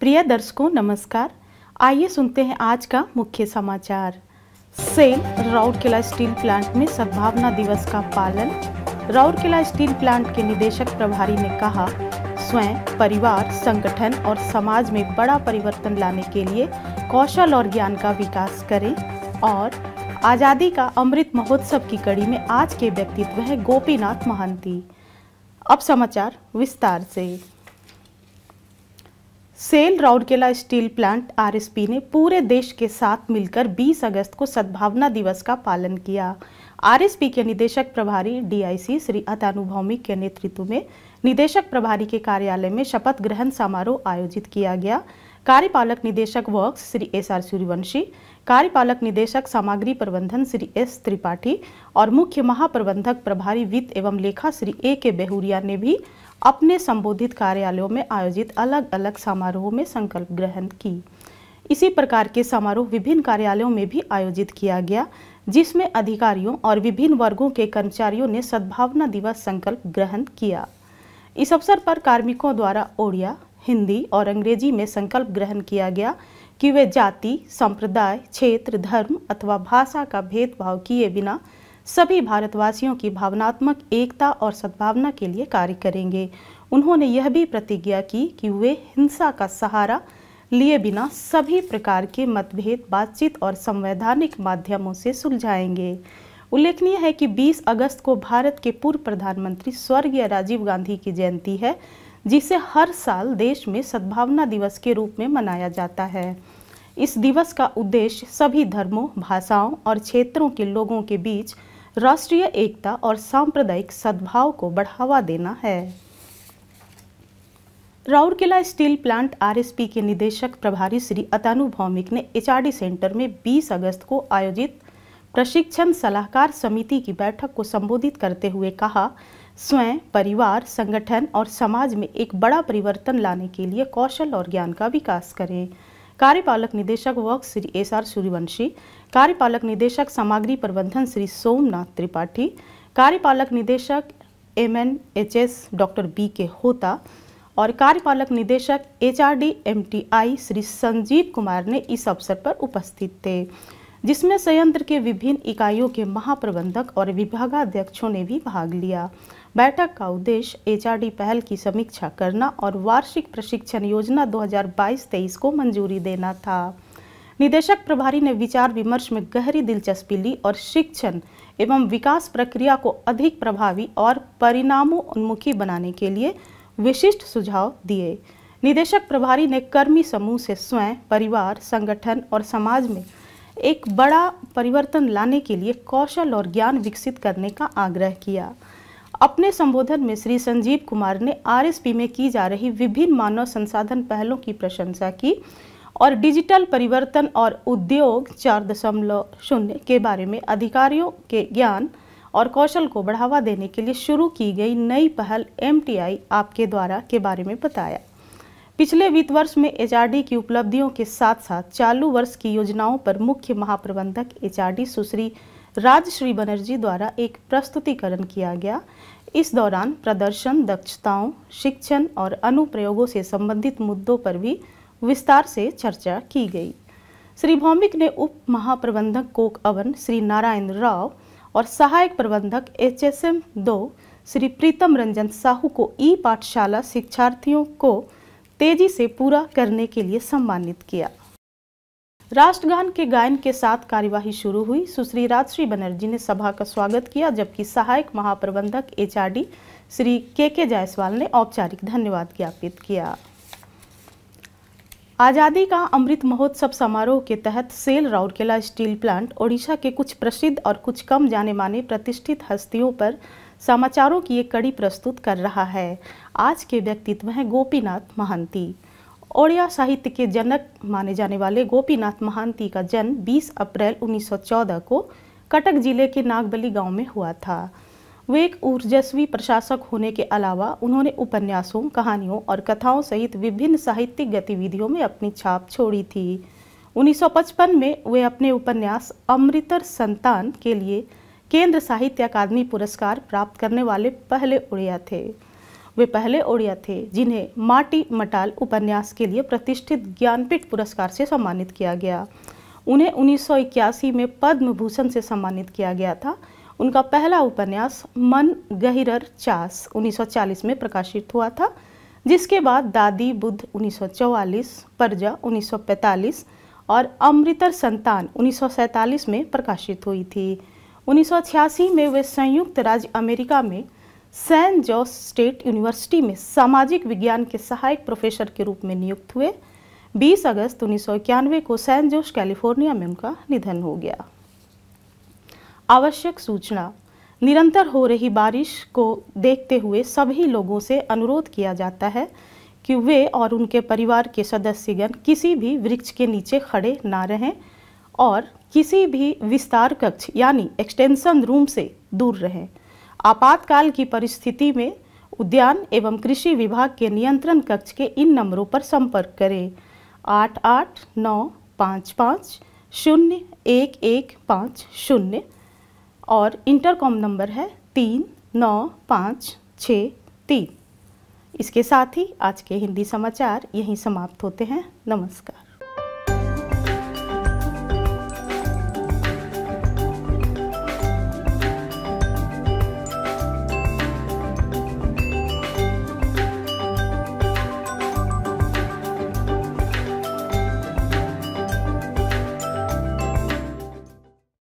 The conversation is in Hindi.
प्रिय दर्शकों, नमस्कार। आइए सुनते हैं आज का मुख्य समाचार। सेल राउरकेला स्टील प्लांट में सद्भावना दिवस का पालन। राउरकेला स्टील प्लांट के निदेशक प्रभारी ने कहा, स्वयं, परिवार, संगठन और समाज में बड़ा परिवर्तन लाने के लिए कौशल और ज्ञान का विकास करें और आज़ादी का अमृत महोत्सव की कड़ी में आज के व्यक्तित्व है गोपीनाथ महांती। अब समाचार विस्तार से। SAIL Rourkela steel plant RSP ने पूरे देश के साथ मिलकर 20 अगस्त को सद्भावना दिवस का पालन किया। आरएसपी के निदेशक प्रभारी डीआईसी श्री अतानु भौमिक के नेतृत्व में निदेशक प्रभारी के कार्यालय में शपथ ग्रहण समारोह आयोजित किया गया। कार्यपालक निदेशक works Shri S R Suryavanshi, कार्यपालक निदेशक सामग्री प्रबंधन श्री एस त्रिपाठी और मुख्य महाप्रबंधक प्रभारी वित्त एवं लेखा श्री ए के बेहुरिया ने भी अपने संबोधित कार्यालयों में आयोजित अलग अलग समारोहों में संकल्प ग्रहण की। इसी प्रकार के समारोह विभिन्न कार्यालयों में भी आयोजित किया गया, जिसमें अधिकारियों और विभिन्न वर्गों के कर्मचारियों ने सद्भावना दिवस संकल्प ग्रहण किया। इस अवसर पर कार्मिकों द्वारा ओडिया हिंदी और अंग्रेज़ी में संकल्प ग्रहण किया गया कि वे जाति, संप्रदाय, क्षेत्र, धर्म अथवा भाषा का भेदभाव किए बिना सभी भारतवासियों की भावनात्मक एकता और सद्भावना के लिए कार्य करेंगे। उन्होंने यह भी प्रतिज्ञा की कि वे हिंसा का सहारा लिए बिना सभी प्रकार के मतभेद, बातचीत और संवैधानिक माध्यमों से सुलझाएँगे। उल्लेखनीय है कि 20 अगस्त को भारत के पूर्व प्रधानमंत्री स्वर्गीय राजीव गांधी की जयंती है। जिसे हर साल देश में सद्भावना दिवस के रूप में मनाया जाता है। इस दिवस का उद्देश्य सभी धर्मों, भाषाओं और क्षेत्रों के लोगों के बीच राष्ट्रीय एकता और सांप्रदायिक सद्भाव को बढ़ावा देना है। राउरकेला स्टील प्लांट आरएसपी के निदेशक प्रभारी श्री अतानु भौमिक ने एचआरडी सेंटर में 20 अगस्त को आयोजित प्रशिक्षण सलाहकार समिति की बैठक को संबोधित करते हुए कहा स्वयं, परिवार, संगठन और समाज में एक बड़ा परिवर्तन लाने के लिए कौशल और ज्ञान का विकास करें। कार्यपालक निदेशक work Shri S R Suryavanshi, कार्यपालक निदेशक सामग्री प्रबंधन श्री सोमनाथ त्रिपाठी, कार्यपालक निदेशक M N H S doctor B K Hota और कार्यपालक निदेशक H R D M T I Shri Sanjeev Kumar ने इस अवसर पर उपस्थित थे, जिसमें संयंत्र के विभिन्न इकाइयों के महाप्रबंधक और विभागाध्यक्षों ने भी भाग लिया। बैठक का उद्देश्य एचआरडी पहल की समीक्षा करना और वार्षिक प्रशिक्षण योजना 2022-23 को मंजूरी देना था। निदेशक प्रभारी ने विचार विमर्श में गहरी दिलचस्पी ली और शिक्षण एवं विकास प्रक्रिया को अधिक प्रभावी और परिणामों उन्मुखी बनाने के लिए विशिष्ट सुझाव दिए। निदेशक प्रभारी ने कर्मी समूह से स्वयं, परिवार, संगठन और समाज में एक बड़ा परिवर्तन लाने के लिए कौशल और ज्ञान विकसित करने का आग्रह किया। अपने संबोधन में श्री संजीव कुमार ने आरएसपी में की जा रही विभिन्न मानव संसाधन पहलों की प्रशंसा की और डिजिटल परिवर्तन और उद्योग चार दशमलव शून्य के बारे में अधिकारियों के ज्ञान और कौशल को बढ़ावा देने के लिए शुरू की गई नई पहल एमटीआई आपके द्वारा के बारे में बताया। पिछले वित्त वर्ष में एचआरडी की उपलब्धियों के साथ साथ चालू वर्ष की योजनाओं पर मुख्य महाप्रबंधक एचआरडी सुश्री राजश्री बनर्जी द्वारा एक प्रस्तुतिकरण किया गया। इस दौरान प्रदर्शन, दक्षताओं, शिक्षण और अनुप्रयोगों से संबंधित मुद्दों पर भी विस्तार से चर्चा की गई। श्री भौमिक ने उप महाप्रबंधक कोक अवन श्री नारायण राव और सहायक प्रबंधक एच एस एम दो श्री प्रीतम रंजन साहू को ई पाठशाला शिक्षार्थियों को तेज़ी से पूरा करने के लिए सम्मानित किया। राष्ट्रगान के गायन के साथ कार्यवाही शुरू हुई। सुश्री राजश्री बनर्जी ने सभा का स्वागत किया, जबकि सहायक महाप्रबंधक एचआरडी श्री के के जायसवाल ने औपचारिक धन्यवाद ज्ञापित किया। आज़ादी का अमृत महोत्सव समारोह के तहत cell Rourkela steel plant, Odisha के कुछ प्रसिद्ध और कुछ कम जाने माने प्रतिष्ठित हस्तियों पर समाचारों की एक कड़ी प्रस्तुत कर रहा है। आज के व्यक्तित्व हैं गोपीनाथ महांती। ओडिया साहित्य के जनक माने जाने वाले गोपीनाथ महांती का जन्म 20 अप्रैल 1914 को कटक ज़िले के नागबली गाँव में हुआ था। वे एक ऊर्जस्वी प्रशासक होने के अलावा उन्होंने उपन्यासों, कहानियों और कथाओं सहित विभिन्न साहित्यिक गतिविधियों में अपनी छाप छोड़ी थी। 1955 में वे अपने उपन्यास अमृतर संतान के लिए केंद्र साहित्य अकादमी पुरस्कार प्राप्त करने वाले पहले उड़िया थे। वे पहले ओडिया थे जिन्हें माटी मटाल उपन्यास के लिए प्रतिष्ठित ज्ञानपीठ पुरस्कार से सम्मानित किया गया। उन्हें उन्नीस सौ इक्यासी में पद्म भूषण से सम्मानित किया गया था। उनका पहला उपन्यास मन गहिरर चास 1940 में प्रकाशित हुआ था जिसके बाद दादी बुद्ध 1944, परजा 1945 और अमृतर संतान 1947 में प्रकाशित हुई थी। 1986 में वे संयुक्त राज्य अमेरिका में सैन जोस स्टेट यूनिवर्सिटी में सामाजिक विज्ञान के सहायक प्रोफेसर के रूप में नियुक्त हुए। 20 अगस्त उन्नीस सौ इक्यानवे को सैन जोस कैलिफ़ोर्निया में उनका निधन हो गया। आवश्यक सूचना। निरंतर हो रही बारिश को देखते हुए सभी लोगों से अनुरोध किया जाता है कि वे और उनके परिवार के सदस्यगण किसी भी वृक्ष के नीचे खड़े ना रहें और किसी भी विस्तार कक्ष यानी एक्सटेंशन रूम से दूर रहें। आपातकाल की परिस्थिति में उद्यान एवं कृषि विभाग के नियंत्रण कक्ष के इन नंबरों पर संपर्क करें। आठ आठ नौ पाँच पाँच शून्य एक एक पाँच शून्य और इंटरकॉम नंबर है तीन नौ पाँच छ तीन। इसके साथ ही आज के हिंदी समाचार यहीं समाप्त होते हैं। नमस्कार।